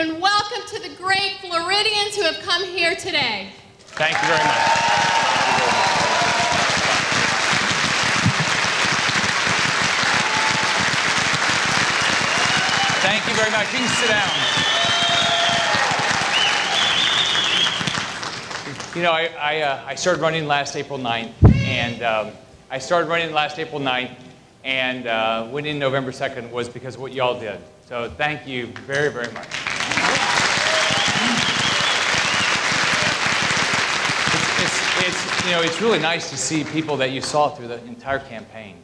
and welcome to the great Floridians who have come here today. Thank you very much. Thank you very much. You can sit down. You know, I, I, uh, I started running last April 9th, and um, I started running last April 9th, and uh, winning November 2nd was because of what y'all did. So thank you very, very much. It's, it's, you know, it's really nice to see people that you saw through the entire campaign.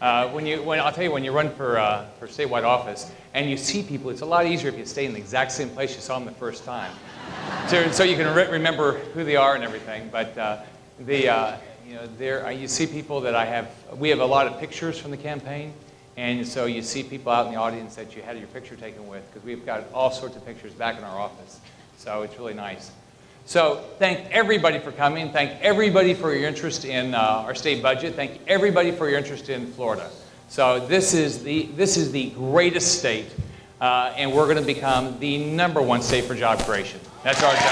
Uh, when you, when, I'll tell you, when you run for, uh, for statewide office and you see people, it's a lot easier if you stay in the exact same place you saw them the first time. so, so you can re remember who they are and everything. But uh, the, uh, you know, there, uh, you see people that I have, we have a lot of pictures from the campaign. And so you see people out in the audience that you had your picture taken with because we've got all sorts of pictures back in our office. So it's really nice. So thank everybody for coming. Thank everybody for your interest in uh, our state budget. Thank everybody for your interest in Florida. So this is the, this is the greatest state, uh, and we're going to become the number one state for job creation. That's our job.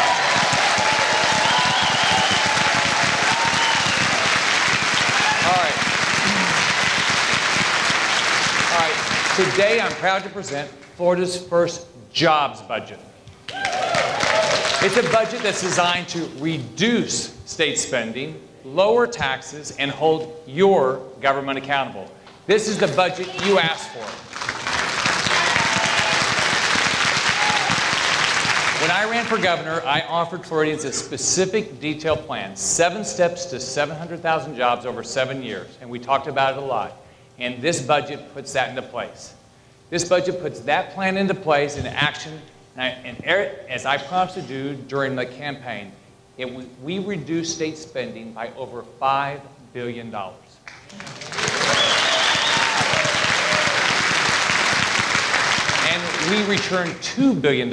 All right. All right. Today I'm proud to present Florida's first jobs budget. It's a budget that's designed to reduce state spending, lower taxes, and hold your government accountable. This is the budget you asked for. When I ran for governor, I offered Floridians a specific detailed plan, seven steps to 700,000 jobs over seven years, and we talked about it a lot. And this budget puts that into place. This budget puts that plan into place in action and, I, and as I promised to do during the campaign, it, we reduced state spending by over $5 billion. And we return $2 billion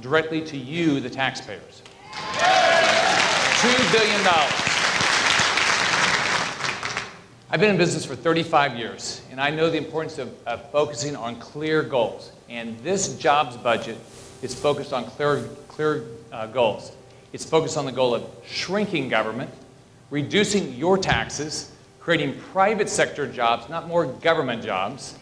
directly to you, the taxpayers. $2 billion. I've been in business for 35 years, and I know the importance of, of focusing on clear goals. And this jobs budget is focused on clear, clear uh, goals. It's focused on the goal of shrinking government, reducing your taxes, creating private sector jobs, not more government jobs.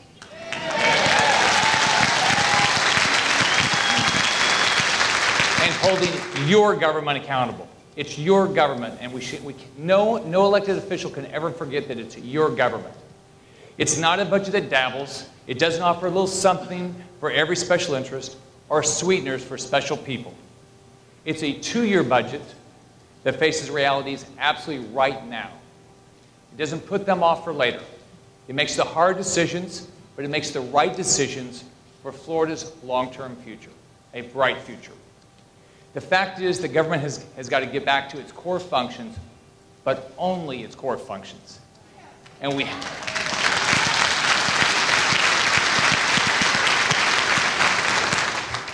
and holding your government accountable. It's your government, and we should, we no, no elected official can ever forget that it's your government. It's not a budget that dabbles. It doesn't offer a little something for every special interest or sweeteners for special people. It's a two-year budget that faces realities absolutely right now. It doesn't put them off for later. It makes the hard decisions, but it makes the right decisions for Florida's long-term future, a bright future. The fact is the government has, has got to get back to its core functions, but only its core functions. And we,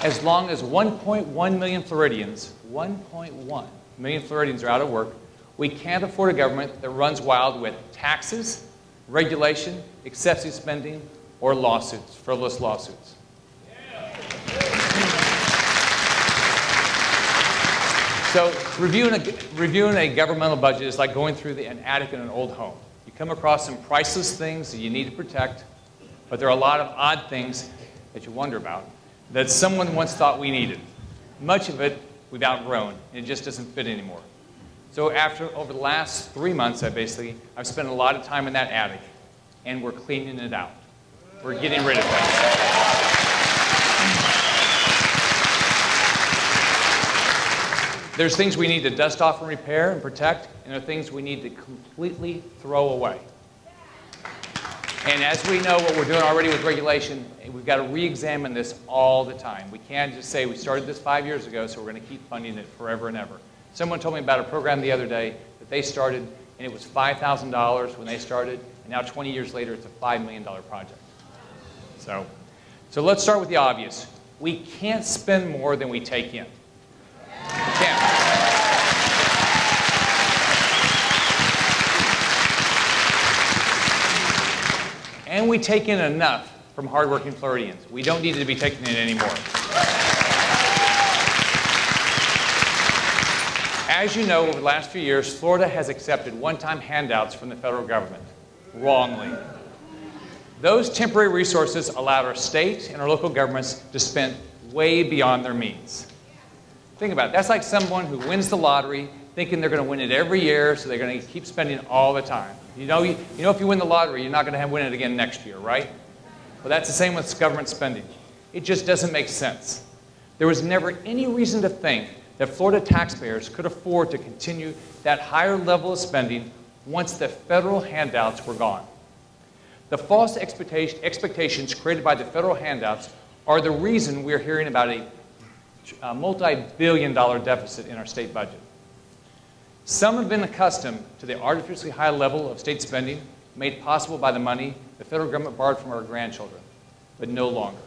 as long as 1.1 million Floridians, 1.1 million Floridians are out of work, we can't afford a government that runs wild with taxes, regulation, excessive spending, or lawsuits, frivolous lawsuits. So reviewing a, reviewing a governmental budget is like going through the, an attic in an old home. You come across some priceless things that you need to protect, but there are a lot of odd things that you wonder about that someone once thought we needed. Much of it we've outgrown, and it just doesn't fit anymore. So after, over the last three months, I basically, I've spent a lot of time in that attic, and we're cleaning it out. We're getting rid of things. There's things we need to dust off and repair and protect, and there are things we need to completely throw away. And as we know what we're doing already with regulation, we've got to re-examine this all the time. We can't just say we started this five years ago, so we're going to keep funding it forever and ever. Someone told me about a program the other day that they started, and it was $5,000 when they started, and now 20 years later, it's a $5 million project. So, so let's start with the obvious. We can't spend more than we take in. we take in enough from hardworking Floridians? We don't need to be taking in anymore. As you know, over the last few years, Florida has accepted one-time handouts from the federal government, wrongly. Those temporary resources allowed our state and our local governments to spend way beyond their means. Think about it. That's like someone who wins the lottery thinking they're going to win it every year, so they're going to keep spending all the time. You know, you, you know if you win the lottery, you're not going to win it again next year, right? Well, that's the same with government spending. It just doesn't make sense. There was never any reason to think that Florida taxpayers could afford to continue that higher level of spending once the federal handouts were gone. The false expectation, expectations created by the federal handouts are the reason we're hearing about a, a multi-billion dollar deficit in our state budget. Some have been accustomed to the artificially high level of state spending made possible by the money the federal government borrowed from our grandchildren, but no longer.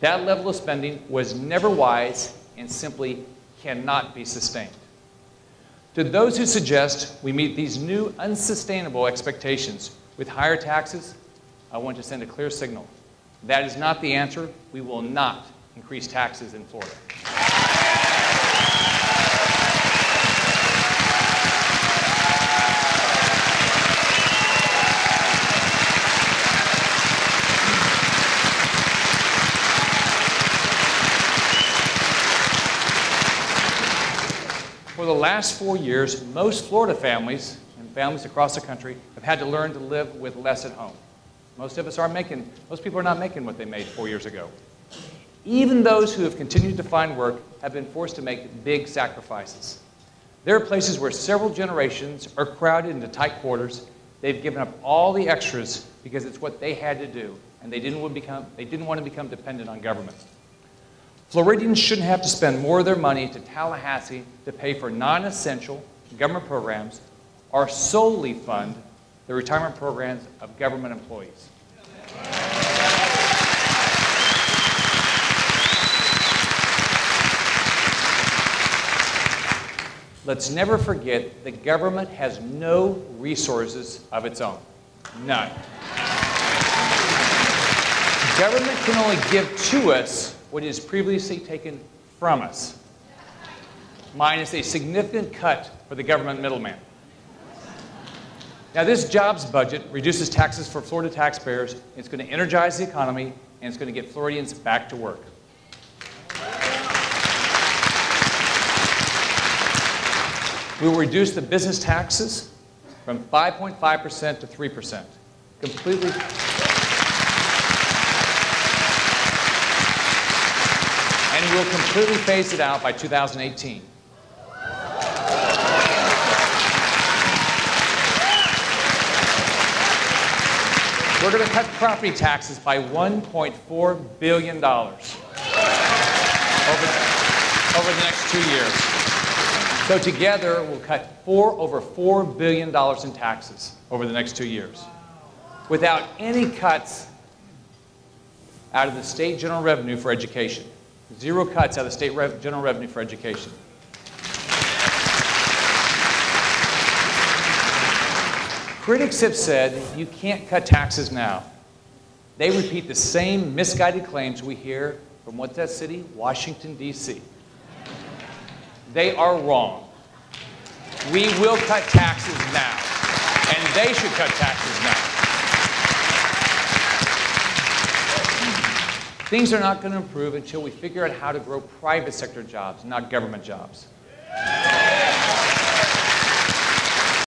That level of spending was never wise and simply cannot be sustained. To those who suggest we meet these new unsustainable expectations with higher taxes, I want to send a clear signal. That is not the answer. We will not increase taxes in Florida. For the last four years, most Florida families and families across the country have had to learn to live with less at home. Most of us aren't making, most people are not making what they made four years ago. Even those who have continued to find work have been forced to make big sacrifices. There are places where several generations are crowded into tight quarters. They've given up all the extras because it's what they had to do, and they didn't want to become, they didn't want to become dependent on government. Floridians shouldn't have to spend more of their money to Tallahassee to pay for non-essential government programs or solely fund the retirement programs of government employees. Let's never forget that government has no resources of its own. None. Government can only give to us what is previously taken from us, minus a significant cut for the government middleman. Now, this jobs budget reduces taxes for Florida taxpayers. It's going to energize the economy, and it's going to get Floridians back to work. We will reduce the business taxes from 5.5% to 3%, completely. And we will completely phase it out by 2018. We're going to cut property taxes by $1.4 billion over, over the next two years. So together, we'll cut four, over $4 billion in taxes over the next two years without any cuts out of the state general revenue for education. Zero cuts out of state rev general revenue for education. Critics have said you can't cut taxes now. They repeat the same misguided claims we hear from what's that city? Washington, D.C. They are wrong. We will cut taxes now, and they should cut taxes now. Things are not going to improve until we figure out how to grow private sector jobs, not government jobs.